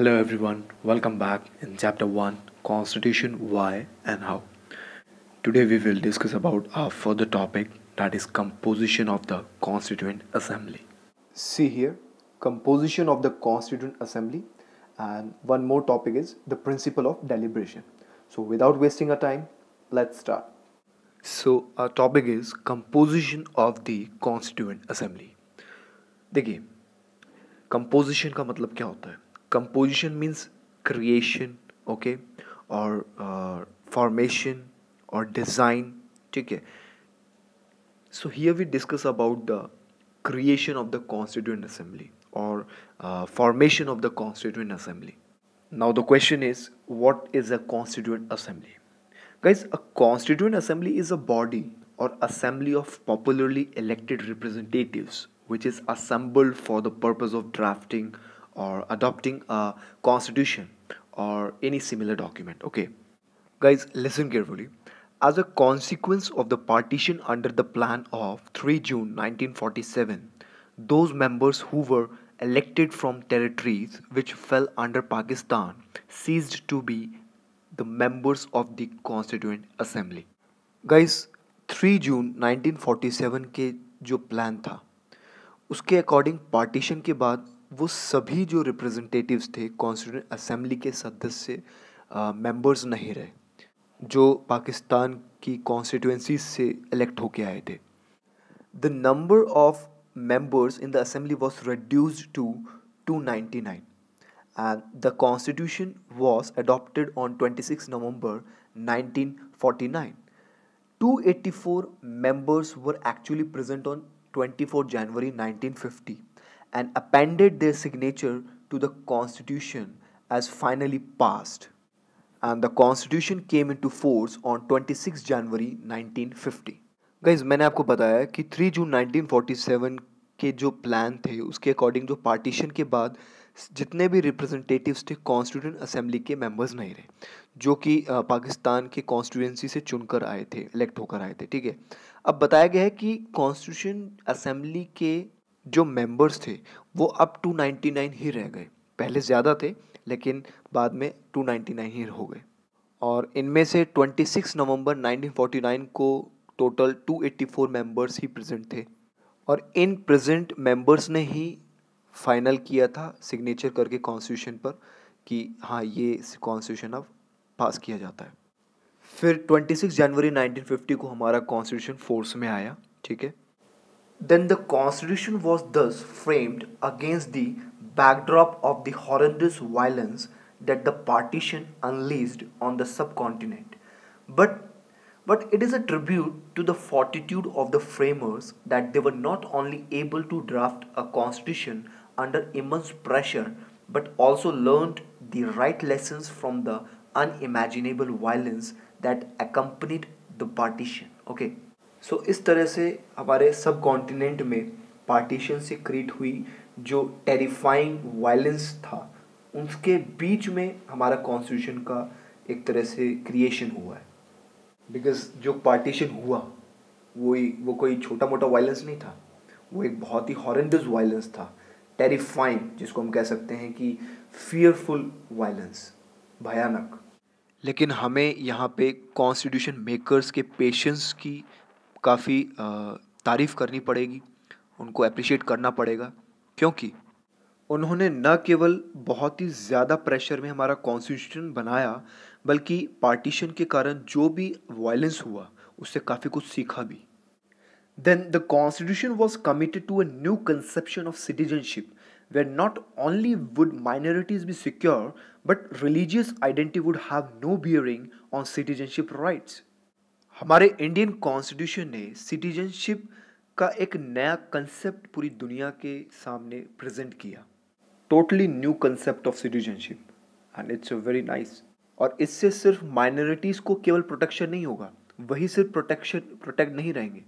Hello everyone, welcome back in chapter 1 Constitution Why and How. Today we will discuss about our further topic that is composition of the Constituent Assembly. See here, composition of the Constituent Assembly and one more topic is the principle of deliberation. So without wasting our time, let's start. So our topic is composition of the Constituent Assembly. देखिए composition का मतलब क्या होता है composition means creation okay? Or uh, formation or design okay? So here we discuss about the creation of the constituent assembly or uh, formation of the constituent assembly. Now the question is what is a constituent assembly? Guys a constituent assembly is a body or assembly of popularly elected representatives which is assembled for the purpose of drafting or adopting a constitution or any similar document. Okay, guys, listen carefully. As a consequence of the partition under the plan of 3 June 1947, those members who were elected from territories which fell under Pakistan ceased to be the members of the Constituent Assembly. Guys, 3 जून 1947 के जो plan था उसके according partition के बाद वो सभी जो representatives थे कॉन्स्टिट्यूंट असेंबली के सदस्य मेंबर्स नहीं रहे, जो पाकिस्तान की कॉन्स्टिट्यूंसी से इलेक्ट होके आए थे। The number of members in the assembly was reduce to two ninety and the constitution was adopted on twenty six November nineteen forty nine to eighty 284 members were actually present on 24 January 1950. And appended their signature to the constitution as finally passed. And the constitution came into force on 26 January 1950 guys मैंने आपको बताया कि 3 जून 1947 के जो plan थे, उसके according जो partition के बाद, जितने भी रिप्रेजेंटेटिव्स थे कॉन्स्टिट्यूंट असेंबली के मेंबर्स नहीं रहे, जो कि पाकिस्तान के कॉन्स्टिट्यूंसी से चुनकर आए थे इलेक्ट होकर आए थे, ठीक है? अब बताया गया है कि कॉन्स्टिट्यूशन असेंबली के जो मेंबर्स थे, वो अब 299 ही रह गए। पहले ज़्यादा थे, लेकिन बाद में 299 ही हो गए। और इनमें से 26 नवंबर 1949 को टोटल 284 मेंबर्स ही प्रेजेंट थे। और इन प्रेजेंट मेंबर्स ने ही फाइनल किया था सिग्नेचर करके कॉन्स्टिट्यूशन पर कि हाँ ये कॉन्स्टिट्यूशन अब पास किया जाता है। फिर 26 जनवरी 1950 को हमारा कॉन्स्टिट्यूशन फोर्स में आया, ठीक है? Then the constitution was thus framed against the backdrop of the horrendous violence that the partition unleashed on the subcontinent. But, but it is a tribute to the fortitude of the framers that they were not only able to draft a constitution under immense pressure but also learned the right lessons from the unimaginable violence that accompanied the partition. Okay. सो इस तरह से हमारे सब continent में partition से create हुई जो terrifying violence था, उसके बीच में हमारा कॉन्स्टिट्यूशन का एक तरह से क्रिएशन हुआ है। बिकॉज़ जो पार्टीशन हुआ वो वो कोई छोटा मोटा वायलेंस नहीं था, वो एक बहुत ही हॉरेंडस वायलेंस था टेरिफाइंग जिसको हम कह सकते हैं कि फियरफुल वायलेंस भयानक। लेकिन हमें यहाँ पे कॉन्स्टिट्यूशन मेकर्स के पेशेंस की काफ़ी तारीफ़ करनी पड़ेगी, उनको अप्रिशिएट करना पड़ेगा। क्योंकि उन्होंने न केवल बहुत ही ज़्यादा प्रेशर में हमारा कॉन्स्टिट्यूशन बनाया, बल्कि पार्टीशन के कारण जो भी वायलेंस हुआ, उससे काफ़ी कुछ सीखा भी। Then the constitution was committed to a new conception of citizenship where not only would minorities be secure but religious identity would have no bearing on citizenship rights हमारे इंडियन कॉन्स्टिट्यूशन ने citizenship का एक नया concept पूरी दुनिया के सामने present किया। Totally new concept of citizenship and it's a very nice और इससे सिर्फ़ माइनॉरिटीज़ को केवल प्रोटेक्शन नहीं होगा, वही सिर्फ़ प्रोटेक्शन प्रोटेक्ट नहीं रहेंगे।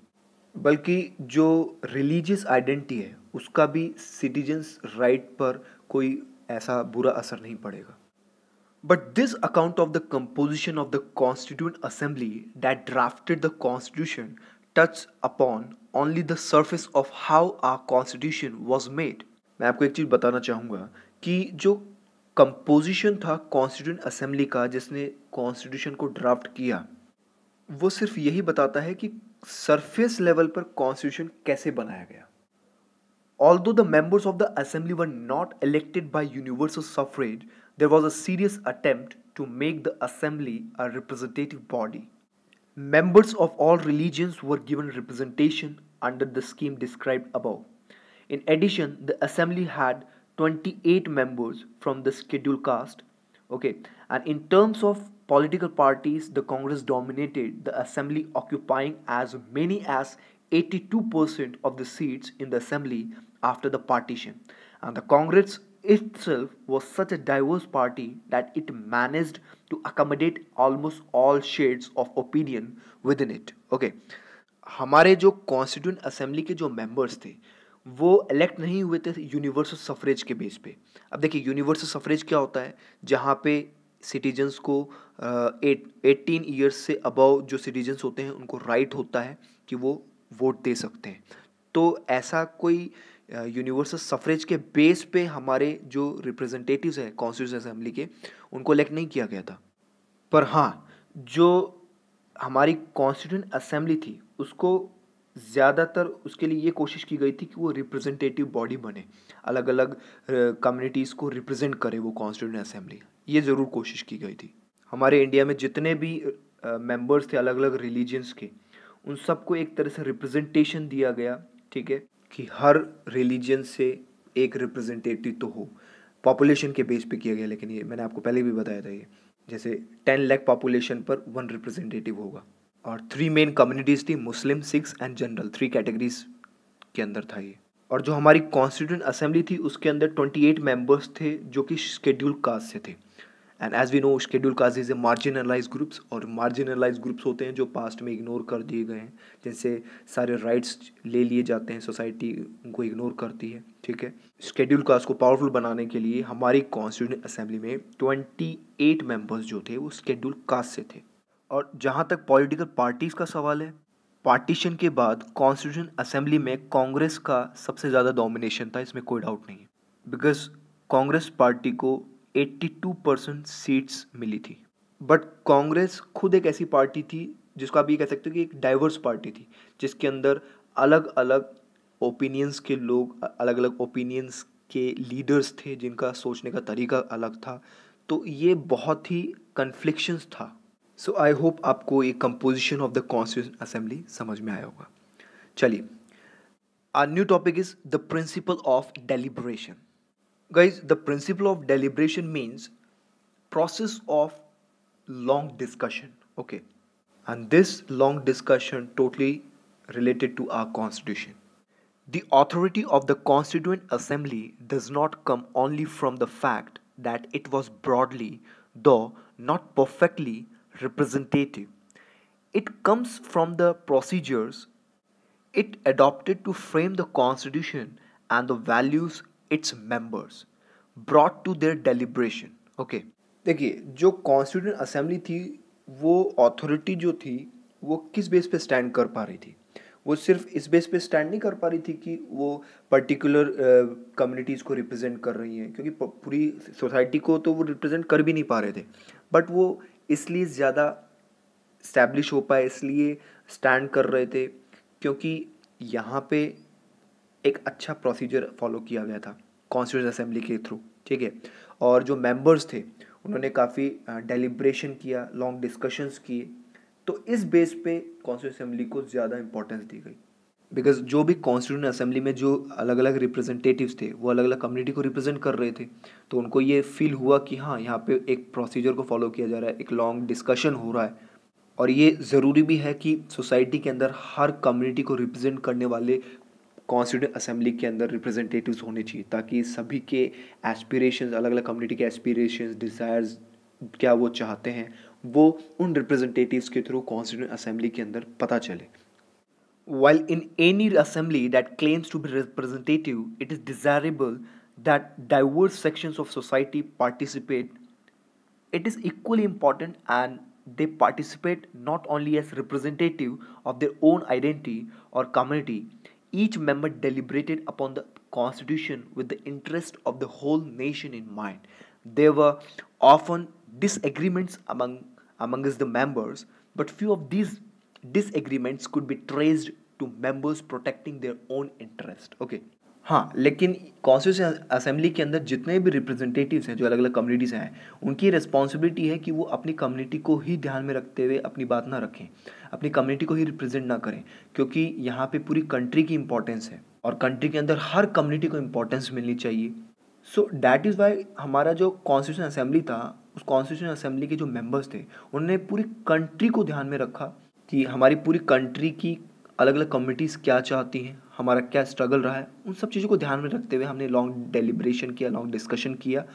बल्कि जो रिलीजियस आइडेंटिटी है, उसका भी सिटीजन्स राइट पर कोई ऐसा बुरा असर नहीं पड़ेगा। But this account of the composition of the Constituent Assembly that drafted the Constitution touches upon only the surface of how our Constitution was made. मैं आपको एक चीज़ बताना चाहूँगा कि जो कंपोजिशन था कॉन्स्टिट्यूंट असेंबली का जिसने कॉन्स्टिट्यूशन को ड्राफ्ट किया वो सिर्फ़ यही बताता है कि सरफेस लेवल पर कॉन्स्टिट्यूशन कैसे बनाया गया Although the members of the assembly were not elected by universal suffrage, there was a serious attempt to make the assembly a representative body. Members of all religions were given representation under the scheme described above. In addition, the assembly had 28 members from the scheduled caste okay and in terms of political parties the congress dominated the assembly occupying as many as 82% of the seats in the assembly after the partition and the congress itself was such a diverse party that it managed to accommodate almost all shades of opinion within it. Okay. हमारे जो constituent assembly के जो members थे, वो elect नहीं हुए थे universal suffrage के बेस पे। अब देखिए यूनिवर्सल सफरेज क्या होता है? जहाँ पे सिटीजन्स को एट एटीन ईयर्स से अबव जो सिटीजन्स होते हैं, उनको राइट होता है कि वो वोट दे सकते हैं। तो ऐसा कोई यूनिवर्सल सफरेज के बेस पे हमारे जो रिप्रेजेंटेटिव्स हैं कॉन्स्टिट्यूशन असेंबली के, उनको इलेक्ट नहीं किया गया था। पर हाँ जो हमारी कॉन्स्टिट्यूंट असेंबली थी, उसको ज़्यादातर उसके लिए ये कोशिश की गई थी कि वो रिप्रेजेंटेटिव बॉडी बने। अलग अलग कम्युनिटीज़ को रिप्रेजेंट करे वो कॉन्स्टिट्यूंट असेंबली ये ज़रूर कोशिश की गई थी। हमारे इंडिया में जितने भी मेंबर्स थे अलग अलग रिलीजन्स के, उन सबको एक तरह से रिप्रेजेंटेशन दिया गया, ठीक है? कि हर रिलीजन से एक रिप्रेजेंटेटिव तो हो। पॉपुलेशन के बेस पे किया गया, लेकिन ये मैंने आपको पहले भी बताया था ये। जैसे टेन लाख पॉपुलेशन पर वन रिप्रेजेंटेटिव होगा। और थ्री मेन कम्युनिटीज़ थी Muslim six and general three categories के अंदर था ये। और जो हमारी कॉन्स्टिट्यूंट असेंबली थी, उसके अंदर ट्वेंटी एट मेंबर्स थे, जो कि शेड्यूल कास्ट से थे। And as we know schedule caste is a marginalise groups और मार्जिनलाइज ग्रुप्स होते हैं जो पास्ट में इग्नोर कर दिए गए हैं। जिनसे सारे राइट्स ले लिए जाते हैं सोसाइटी उनको इग्नोर करती है, ठीक है? शेड्यूल कास्ट को पावरफुल बनाने के लिए हमारी कॉन्स्टिट्यूंट असेंबली में ट्वेंटी एट मेंबर्स जो थे, वो शेड्यूल कास्ट से थे। और जहाँ तक पॉलिटिकल पार्टीज़ का सवाल है पार्टीशन के बाद कॉन्स्टिट्यूशन असेंबली में कांग्रेस का सबसे ज़्यादा डोमिनेशन था, इसमें कोई डाउट नहीं है। बिकॉज़ कांग्रेस पार्टी को 82 परसेंट सीट्स मिली थी। बट कांग्रेस खुद एक ऐसी पार्टी थी, जिसको आप ये कह सकते हो कि एक डाइवर्स पार्टी थी, जिसके अंदर अलग अलग ओपिनियंस के लोग अलग अलग ओपिनियंस के लीडर्स थे, जिनका सोचने का तरीका अलग था। तो ये बहुत ही कन्फ्लिक्शंस था। सो आई होप आपको ये composition of the constitution assembly समझ में आया होगा। चलिए our new topic is the principle of deliberation guys the principle of deliberation means process of long discussion okay? And this long discussion totally related to our constitution. The authority of the constituent assembly does not come only from the fact that it was broadly though not perfectly representative. It comes from the procedures it adopted to frame the constitution and the values its members brought to their deliberation. Okay देखिए, जो constituent assembly थी, वो authority जो थी, वो किस base पे stand कर पा रही थी? वो सिर्फ़ इस बेस पे स्टैंड नहीं कर पा रही थी कि वो पर्टिकुलर कम्युनिटीज़ को रिप्रेजेंट कर रही हैं, क्योंकि पूरी सोसाइटी को तो वो रिप्रेजेंट कर भी नहीं पा रहे थे। बट वो इसलिए ज़्यादा स्टैब्लिश हो पाए, इसलिए स्टैंड कर रहे थे, क्योंकि यहाँ पे एक अच्छा प्रोसीजर फॉलो किया गया था कॉन्स्टिट्यूशन असेंबली के थ्रू ठीक है? और जो मेंबर्स थे, उन्होंने काफ़ी डेलिब्रेशन किया लॉन्ग डिस्कशंस किए। तो इस बेस पे कॉन्स्टिट्यूशन असेंबली को ज़्यादा इंपॉर्टेंस दी गई। बिकॉज़ जो भी कॉन्स्टिट्यूंट असेंबली में जो अलग अलग रिप्रेजेंटेटिव्स थे, वो अलग अलग कम्युनिटी को रिप्रेजेंट कर रहे थे तो उनको ये फील हुआ कि हाँ यहाँ पे एक प्रोसीजर को फॉलो किया जा रहा है, एक लॉन्ग डिस्कशन हो रहा है। और ये ज़रूरी भी है कि सोसाइटी के अंदर हर कम्युनिटी को रिप्रेजेंट करने वाले कॉन्स्टिट्यूंट असेंबली के अंदर रिप्रेजेंटेटिव होने चाहिए, ताकि सभी के एस्पिरेशंस अलग अलग कम्युनिटी के एस्पिरेशंस डिज़ायर क्या वो चाहते हैं, वो उन रिप्रेजेंटेटिव के थ्रू कॉन्स्टिट्यूंट असेंबली के अंदर पता चले। Well in any assembly that claims to be representative it is desirable that diverse sections of society participate it is equally important and they participate not only as representative of their own identity or community each member deliberated upon the constitution with the interest of the whole nation in mind. There were often disagreements among amongst the members, but few of these disagreements could be traced to members protecting their own interest. Okay. हाँ लेकिन constitution assembly के अंदर जितने भी representatives हैं, जो अलग अलग कम्युनिटी से हैं, उनकी रिस्पॉन्सिबिलिटी है कि वो अपनी कम्युनिटी को ही ध्यान में रखते हुए अपनी बात ना रखें, अपनी कम्युनिटी को ही रिप्रेजेंट ना करें, क्योंकि यहाँ पे पूरी कंट्री की इंपॉर्टेंस है और कंट्री के अंदर हर कम्युनिटी को इंपॉर्टेंस मिलनी चाहिए। सो डैट इज़ वाई हमारा जो कॉन्स्टिट्यूशन असेंबली था, उस कॉन्स्टिट्यूशन असेंबली के जो मेंबर्स थे उन्होंने पूरी कंट्री को ध्यान में रखा कि हमारी पूरी कंट्री की अलग अलग कम्युनिटीज़ क्या चाहती हैं हमारा क्या स्ट्रगल रहा है, उन सब चीज़ों को ध्यान में रखते हुए हमने लॉन्ग डेलिब्रेशन किया लॉन्ग डिस्कशन किया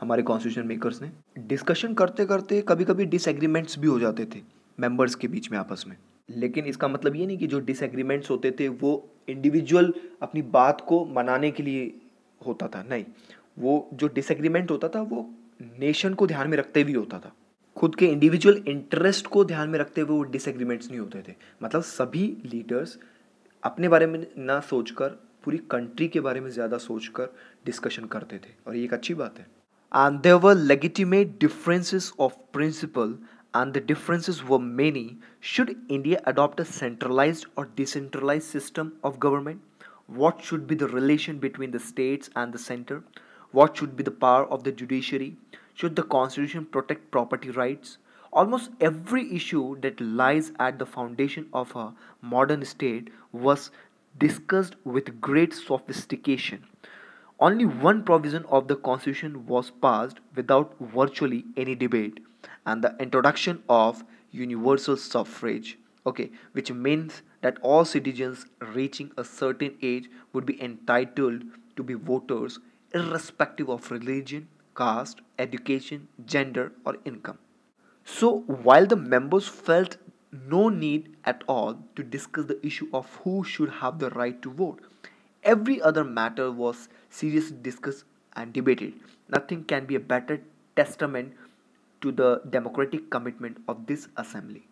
हमारे कॉन्स्टिट्यूशन मेकर्स ने। डिस्कशन करते करते कभी कभी डिसएग्रीमेंट्स भी हो जाते थे मेंबर्स के बीच में आपस में। लेकिन इसका मतलब ये नहीं कि जो डिसएग्रीमेंट्स होते थे, वो इंडिविजुअल अपनी बात को मनाने के लिए होता था, नहीं। वो जो डिसएग्रीमेंट होता था, वो नेशन को ध्यान में रखते हुए होता था। खुद के इंडिविजुअल इंटरेस्ट को ध्यान में रखते हुए वो डिसएग्रीमेंट्स नहीं होते थे। मतलब सभी लीडर्स अपने बारे में ना सोचकर, पूरी कंट्री के बारे में ज़्यादा सोचकर डिस्कशन करते थे। और ये एक अच्छी बात है। And there were legitimate differences of principle and the differences were many should India adopt a centralise or decentralise system of government what should be the relation between the states and the centre what should be the power of the judiciary should the constitution protect property rights Almost every issue that lies at the foundation of a modern state was discussed with great sophistication. Only one provision of the constitution was passed without virtually any debate, and the introduction of universal suffrage. Okay, which means that all citizens reaching a certain age would be entitled to be voters irrespective of religion, caste, education, gender, or income. So, while the members felt no need at all to discuss the issue of who should have the right to vote, every other matter was seriously discussed and debated. Nothing can be a better testament to the democratic commitment of this assembly.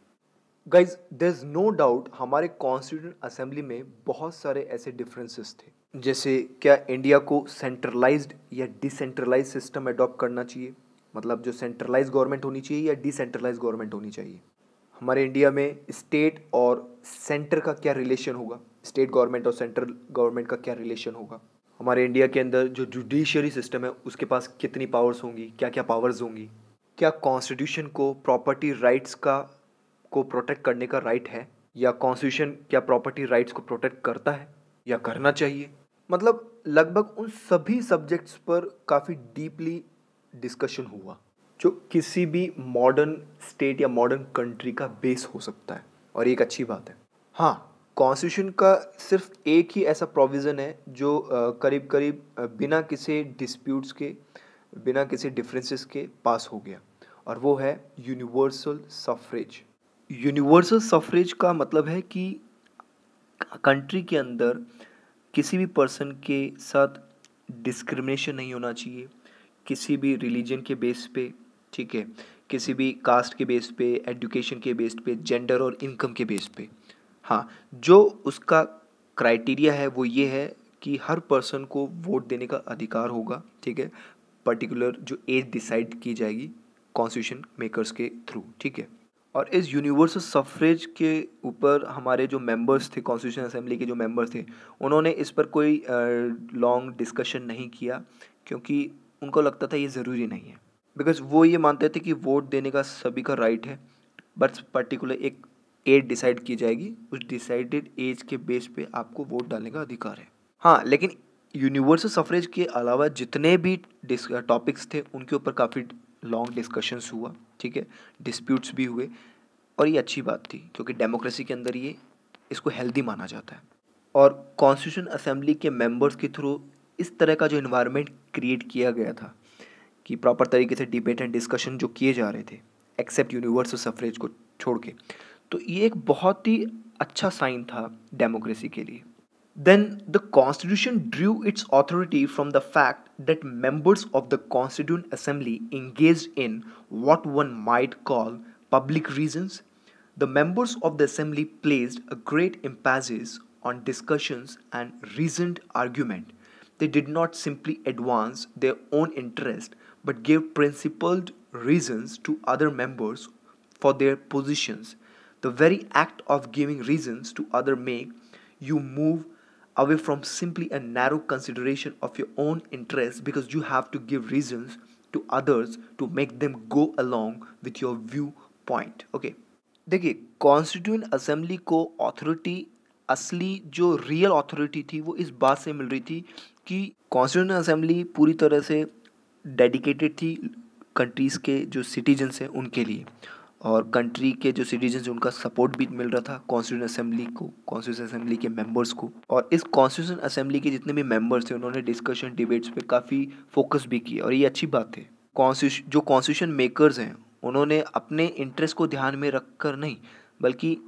Guys there is no doubt हमारे constituent assembly में बहुत सारे ऐसे differences थे जैसे क्या India को centralised या डिसेंट्रलाइज सिस्टम अडॉप्ट करना चाहिए मतलब जो सेंट्रलाइज गवर्नमेंट होनी चाहिए या डिसेंट्रलाइज गवर्नमेंट होनी चाहिए? हमारे इंडिया में स्टेट और सेंटर का क्या रिलेशन होगा? स्टेट गवर्नमेंट और सेंट्रल गवर्नमेंट का क्या रिलेशन होगा? हमारे इंडिया के अंदर जो जुडिशरी सिस्टम है, उसके पास कितनी पावर्स होंगी? क्या क्या पावर्स होंगी? क्या कॉन्स्टिट्यूशन को प्रॉपर्टी राइट्स का, को प्रोटेक्ट करने का राइट right है? या कॉन्स्टिट्यूशन क्या प्रॉपर्टी राइट्स को प्रोटेक्ट करता है? या करना चाहिए? मतलब लगभग उन सभी सब्जेक्ट्स पर काफ़ी डीपली डिस्कशन हुआ, जो किसी भी मॉडर्न स्टेट या मॉडर्न कंट्री का बेस हो सकता है, और एक अच्छी बात है। हाँ कॉन्स्टिट्यूशन का सिर्फ़ एक ही ऐसा प्रोविज़न है, जो करीब करीब बिना किसी डिस्प्यूट्स के, बिना किसी डिफरेंसेस के पास हो गया, और वो है यूनिवर्सल सफरेज यूनिवर्सल सफरेज का मतलब है कि कंट्री के अंदर किसी भी पर्सन के साथ डिस्क्रिमिनेशन नहीं होना चाहिए किसी भी रिलीजन के बेस पे, ठीक है? किसी भी कास्ट के बेस पे एजुकेशन के बेस पे जेंडर और इनकम के बेस पे। हाँ जो उसका क्राइटेरिया है वो ये है कि हर पर्सन को वोट देने का अधिकार होगा, ठीक है? पर्टिकुलर जो एज डिसाइड की जाएगी कॉन्स्टिट्यूशन मेकर्स के थ्रू ठीक है? और इस यूनिवर्सल सफरेज के ऊपर हमारे जो मेंबर्स थे कॉन्स्टिट्यूशन असेंबली के जो मेंबर्स थे, उन्होंने इस पर कोई लॉन्ग डिस्कशन नहीं किया, क्योंकि उनको लगता था ये ज़रूरी नहीं है। बिकॉज़ वो ये मानते थे कि वोट देने का सभी का राइट है बट पर्टिकुलर एक एज डिसाइड की जाएगी। उस डिसाइडेड एज के बेस पे आपको वोट डालने का अधिकार है। हाँ लेकिन यूनिवर्सल सफरेज के अलावा जितने भी टॉपिक्स थे, उनके ऊपर काफ़ी लॉन्ग डिस्कशंस हुआ, ठीक है? डिस्प्यूट्स भी हुए, और ये अच्छी बात थी, क्योंकि डेमोक्रेसी के अंदर ये इसको हेल्दी माना जाता है। और कॉन्स्टिट्यूशन असेंबली के मेंबर्स के थ्रू इस तरह का जो इन्वायरमेंट क्रिएट किया गया था कि प्रॉपर तरीके से डिबेट एंड डिस्कशन जो किए जा रहे थे एक्सेप्ट यूनिवर्सल सफरेज को छोड़ के तो ये एक बहुत ही अच्छा साइन था डेमोक्रेसी के लिए। Then the constitution drew its authority from the fact that members of the constituent assembly engage in what one might call public reasons the members of the assembly placed a great emphasis on discussions and reasoned argument. They did not simply advance their own interest, but gave principled reasons to other members for their positions. The very act of giving reasons to other make you move away from simply a narrow consideration of your own interests because you have to give reasons to others to make them go along with your viewpoint. Okay. देखिए constituent assembly को authority असली जो real authority थी वो इस बात से मिल रही थी कि कॉन्स्टिट्यूंट असेंबली पूरी तरह से डेडिकेटेड थी कंट्रीज़ के जो सिटीजन्स हैं उनके लिए। और कंट्री के जो सिटीजन्स उनका सपोर्ट भी मिल रहा था कॉन्स्टिट्यूशन असेंबली को कॉन्स्टिट्यूशन असेंबली के मेंबर्स को। और इस कॉन्स्टिट्यूशन असेंबली के जितने भी मेंबर्स थे, उन्होंने डिस्कशन, डिबेट्स पे काफ़ी फोकस भी किया। और ये अच्छी बात है। कॉन्स्टिट्यूशन जो कॉन्स्टिट्यूशन मेकर्स हैं, उन्होंने अपने इंटरेस्ट को ध्यान में रख कर नहीं, बल्कि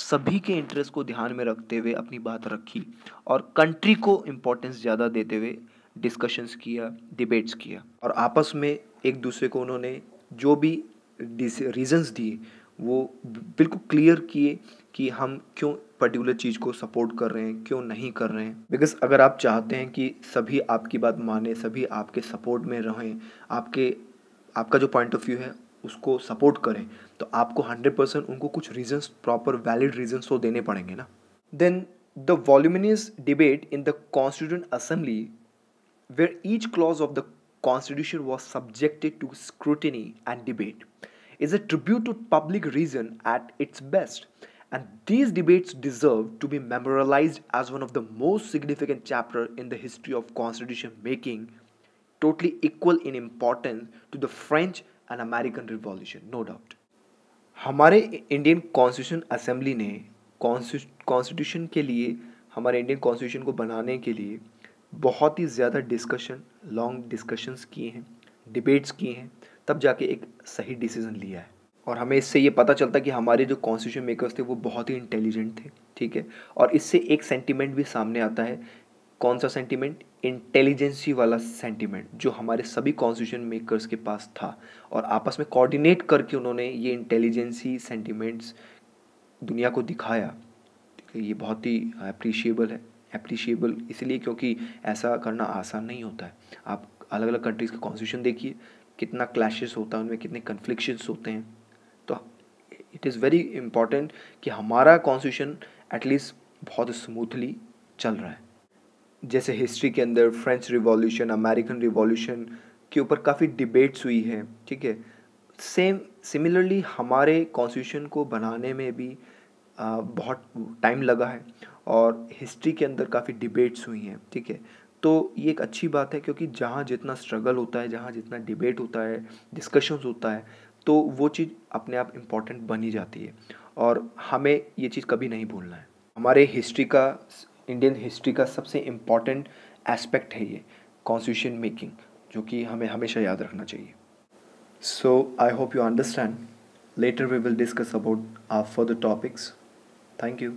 सभी के इंटरेस्ट को ध्यान में रखते हुए अपनी बात रखी और कंट्री को इम्पोर्टेंस ज़्यादा देते हुए डिस्कशंस किया डिबेट्स किया। और आपस में एक दूसरे को उन्होंने जो भी रीजंस दिए, वो बिल्कुल क्लियर किए कि हम क्यों पर्टिकुलर चीज़ को सपोर्ट कर रहे हैं, क्यों नहीं कर रहे हैं। बिकॉज़ अगर आप चाहते हैं कि सभी आपकी बात माने, सभी आपके सपोर्ट में रहें, आपके, आपका जो पॉइंट ऑफ़ व्यू है उसको सपोर्ट करें तो आपको हंड्रेड परसेंट उनको कुछ रीजन्स प्रॉपर वैलिड रीजन्स तो देने पड़ेंगे ना। Then the voluminous debate in the constituent assembly where each clause of the constitution was subjected to scrutiny and debate is a tribute to public reason at its best and these debates deserve to be memorialise as one of the most significant chapter in the history of constitution making totally equal in importance to the French and American Revolution, no doubt हमारे Indian constitution assembly ने constitution के लिए हमारे Indian constitution को बनाने के लिए बहुत ही ज़्यादा डिस्कशन लॉन्ग डिस्कशंस किए हैं डिबेट्स किए हैं तब जाके एक सही डिसीज़न लिया है। और हमें इससे ये पता चलता कि हमारे जो कॉन्स्टिट्यूशन मेकर्स थे वो बहुत ही इंटेलिजेंट थे ठीक है? और इससे एक सेंटिमेंट भी सामने आता है कौन सा सेंटिमेंट इंटेलिजेंसी वाला सेंटिमेंट जो हमारे सभी कॉन्स्टिट्यूशन मेकर्स के पास था। और आपस में कोऑर्डिनेट करके उन्होंने ये इंटेलिजेंसी सेंटिमेंट्स दुनिया को दिखाया। ये बहुत ही अप्रिशिएबल है। अप्रिशिएबल इसलिए क्योंकि ऐसा करना आसान नहीं होता है। आप अलग अलग कंट्रीज़ का कॉन्स्टिट्यूशन देखिए, कितना क्लैशेस होता है उनमें, कितने कन्फ्लिक्शंस होते हैं। तो इट इज़ वेरी इंपॉर्टेंट कि हमारा कॉन्स्टिट्यूशन एटलीस्ट बहुत स्मूथली चल रहा है। जैसे हिस्ट्री के अंदर फ्रेंच रिवॉल्यूशन अमेरिकन रिवॉल्यूशन के ऊपर काफ़ी डिबेट्स हुई हैं ठीक है? सेम सिमिलरली हमारे कॉन्स्टिट्यूशन को बनाने में भी आ, बहुत टाइम लगा है और हिस्ट्री के अंदर काफ़ी डिबेट्स हुई हैं ठीक है? तो ये एक अच्छी बात है क्योंकि जहाँ जितना स्ट्रगल होता है जहाँ जितना डिबेट होता है डिस्कशंस होता है तो वो चीज़ अपने आप इंपॉर्टेंट बनी जाती है और हमें ये चीज़ कभी नहीं भूलना है। हमारे हिस्ट्री का इंडियन हिस्ट्री का सबसे इंपॉर्टेंट एस्पेक्ट है ये कॉन्स्टिट्यूशन मेकिंग जो कि हमें हमेशा याद रखना चाहिए। So I hope you understand later we will discuss about our further topics thank you